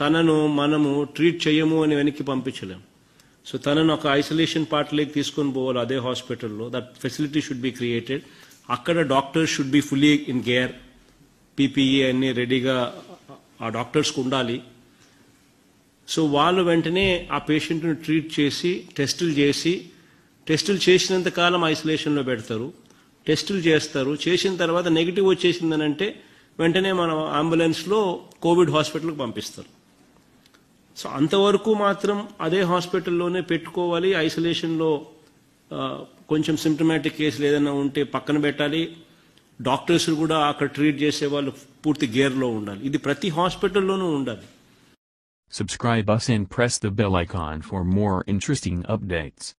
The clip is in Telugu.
తనను మనము ట్రీట్ చేయము అని వెనక్కి పంపించలేము సో తనను ఒక ఐసోలేషన్ పార్ట్లోకి తీసుకొని పోవాలి అదే హాస్పిటల్లో that facility should be created అక్కడ doctors should be fully in care PPE అన్ని రెడీగా ఆ డాక్టర్స్కి ఉండాలి. సో వాళ్ళు వెంటనే ఆ పేషెంట్ను ట్రీట్ చేసి టెస్టులు చేసి టెస్టులు చేసినంత కాలం ఐసోలేషన్లో పెడతారు. టెస్టులు చేస్తారు. చేసిన తర్వాత నెగిటివ్ వచ్చేసిందనంటే వెంటనే మన అంబులెన్స్లో కోవిడ్ హాస్పిటల్కి పంపిస్తారు. సో అంతవరకు మాత్రం అదే హాస్పిటల్లోనే పెట్టుకోవాలి. ఐసోలేషన్లో కొంచెం సిమ్టమాటిక్ కేసులు ఏదైనా ఉంటే పక్కన పెట్టాలి. డాక్టర్స్ కూడా అక్కడ ట్రీట్ చేసే వాళ్ళు పూర్తి గేర్లో ఉండాలి. ఇది ప్రతి హాస్పిటల్లోనూ ఉండాలి. Subscribe us and press the bell icon for more interesting updates.